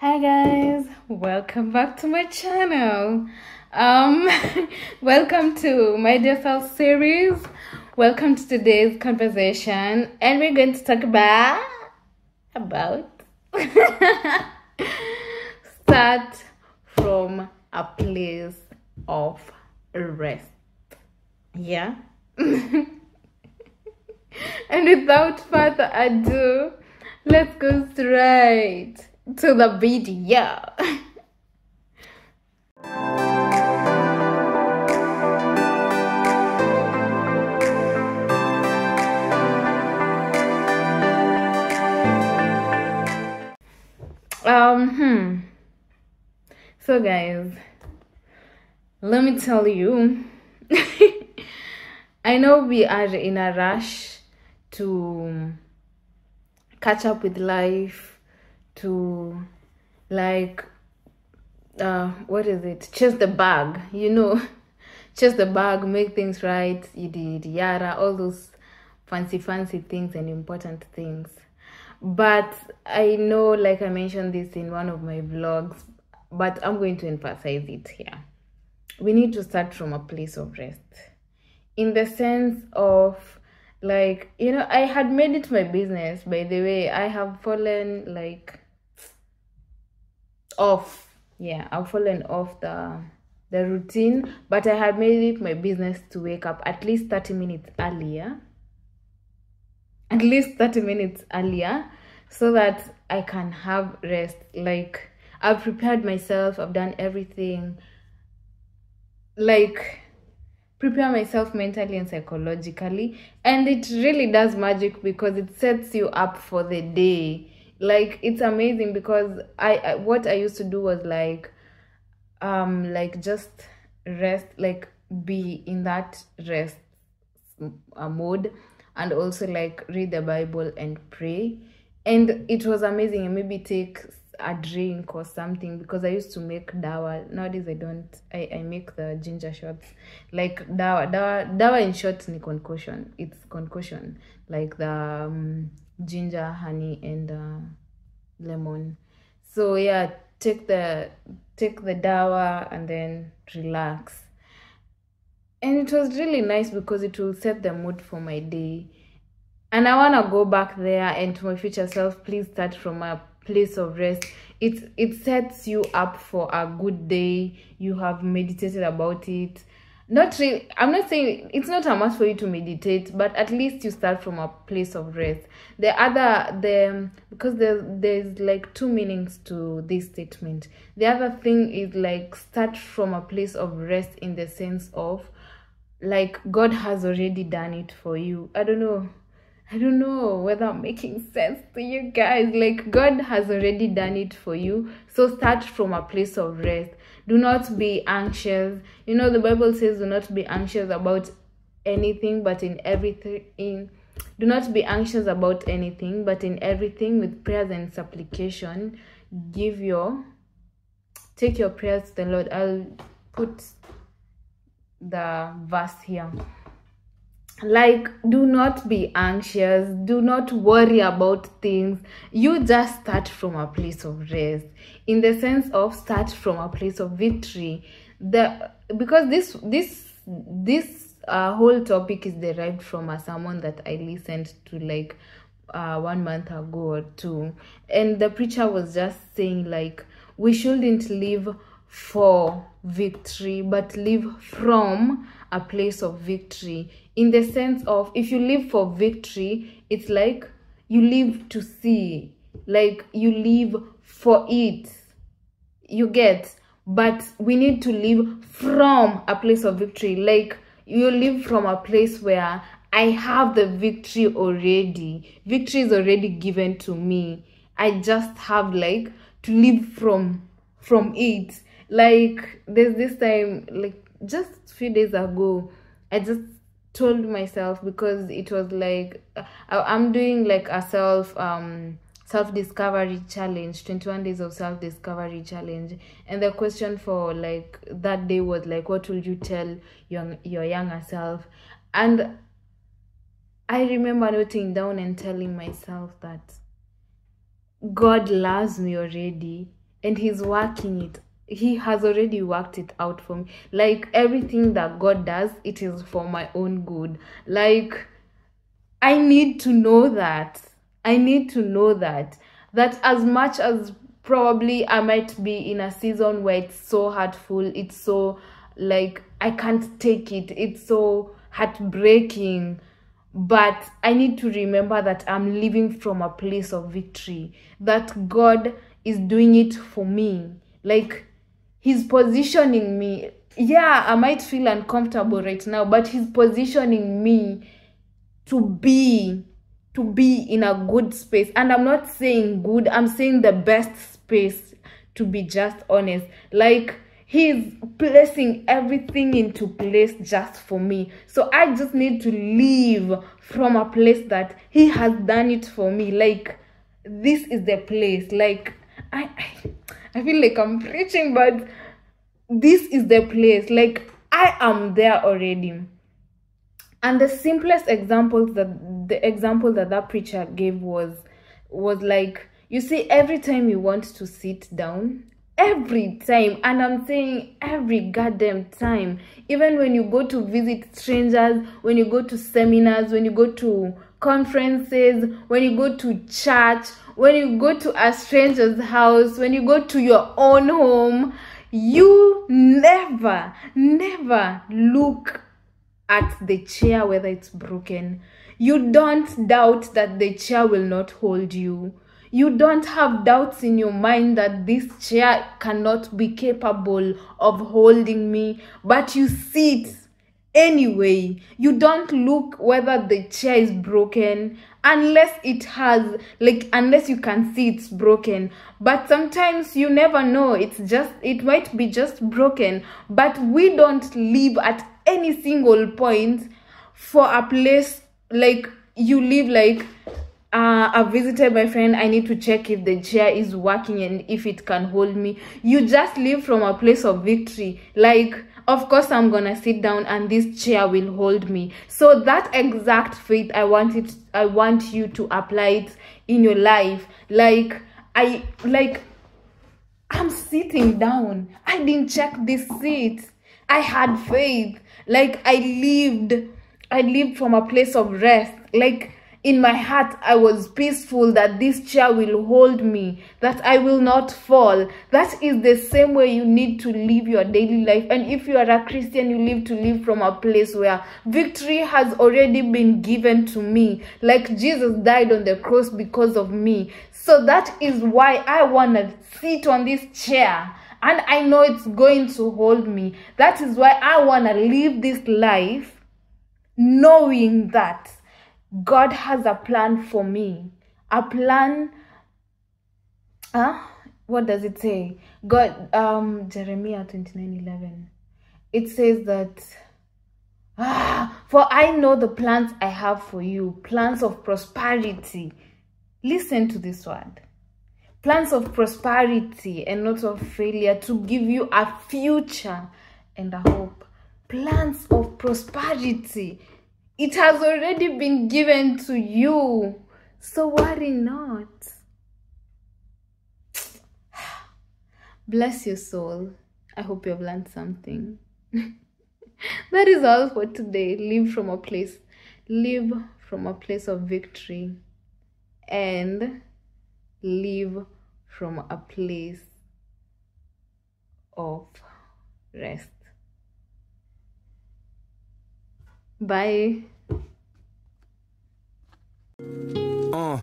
Hi guys, welcome back to my channel. Um, welcome to my self series. Welcome to today's conversation, and we're going to talk about about start from a place of rest. Yeah. and without further ado, let's go straight to the video. um, hmm. So, guys, let me tell you. I know we are in a rush to catch up with life, to like, uh, what is it? Chase the bag, you know, chase the bag, make things right, yada yada, all those fancy, fancy things and important things. But I know, like I mentioned this in one of my vlogs, but I'm going to emphasize it here. We need to start from a place of rest in the sense of like you know i had made it my business by the way i have fallen like off. Yeah i've fallen off the the routine but i had made it my business to wake up at least 30 minutes earlier. At least 30 minutes earlier so that i can have rest. Like i've prepared myself i've done everything. Like prepare myself mentally and psychologically. And it really does magic because it sets you up for the day like it's amazing because I, I what i used to do was like um like just rest like be in that rest uh, mode and also like read the bible and pray. And it was amazing. Maybe take a drink or something because I used to make dawa. Nowadays I don't. I, I make the ginger shots. Like dawa, dawa, dawa in short ni concoction. It's concoction like the um, ginger, honey, and uh, lemon. So yeah, take the take the dawa and then relax. And it was really nice because it will set the mood for my day. And I wanna go back there and to my future self, please start from a place of rest. It it sets you up for a good day. You have meditated about it. Not really i'm not saying it's not a must for you to meditate but at least you start from a place of rest. The other the because there, there's like two meanings to this statement. The other thing is like start from a place of rest in the sense of like god has already done it for you. I don't know I don't know whether I'm making sense to you guys. Like, God has already done it for you. So, start from a place of rest. Do not be anxious. You know, the Bible says, do not be anxious about anything, but in everything. In, do not be anxious about anything, but in everything with prayers and supplication, give your take your prayers to the Lord. I'll put the verse here like do not be anxious. Do not worry about things. You just start from a place of rest. In the sense of start from a place of victory. The because this this this uh, whole topic is derived from a sermon that i listened to like uh, one month ago or two. And the preacher was just saying like we shouldn't live for victory but live from a place of victory. In the sense of if you live for victory it's like you live to see like you live for it. You get but we need to live from a place of victory. Like you live from a place where i have the victory already. Victory is already given to me. I just have like to live from from it like there's this time like just a few days ago i just told myself because it was like i'm doing like a self um self discovery challenge 21 days of self discovery challenge. And the question for like that day was like what will you tell your your younger self? And i remember noting down and telling myself that god loves me already and he's working it he has already worked it out for me. Like everything that god does it is for my own good. Like i need to know that. I need to know that. That as much as probably i might be in a season where it's so hurtful it's so like i can't take it it's so heartbreaking but i need to remember that i'm living from a place of victory that god is doing it for me. Like he's positioning me yeah i might feel uncomfortable right now but he's positioning me to be to be in a good space. And i'm not saying good i'm saying the best space to be just honest. Like he's placing everything into place just for me. So i just need to leave from a place that he has done it for me. Like this is the place. Like i i, I feel like i'm preaching but this is the place. Like i am there already. And the simplest examples that the example that that preacher gave was was like you see every time you want to sit down every time. And i'm saying every goddamn time. Even when you go to visit strangers when you go to seminars when you go to conferences when you go to church when you go to a stranger's house when you go to your own home you never never look at the chair whether it's broken. You don't doubt that the chair will not hold you you don't have doubts in your mind that this chair cannot be capable of holding me, but you sit anyway. You don't look whether the chair is broken unless it has, like, unless you can see it's broken. But sometimes you never know. It's just, it might be just broken. But we don't live at any single point for a place like you live like uh, I've visited my friend. I need to check if the chair is working and if it can hold me. You just live from a place of victory. Like, of course, I'm gonna sit down and this chair will hold me. So that exact faith, I want it. I want you to apply it in your life. Like, I like. I'm sitting down. I didn't check this seat. I had faith. Like I lived. I lived from a place of rest. Like in my heart, I was peaceful that this chair will hold me, that I will not fall. That is the same way you need to live your daily life. And if you are a Christian, you live to live from a place where victory has already been given to me. Like Jesus died on the cross because of me. So that is why I want to sit on this chair and I know it's going to hold me. That is why I want to live this life knowing that God has a plan for me. A plan. Huh? What does it say? God, um, Jeremiah 29 11. It says that, ah, for I know the plans I have for you, plans of prosperity. Listen to this word plans of prosperity and not of failure to give you a future and a hope. Plans of prosperity it has already been given to you. So worry not. Bless your soul. I hope you have learned something. that is all for today. Live from a place, live from a place of victory, and live from a place of rest. Bye. Uh.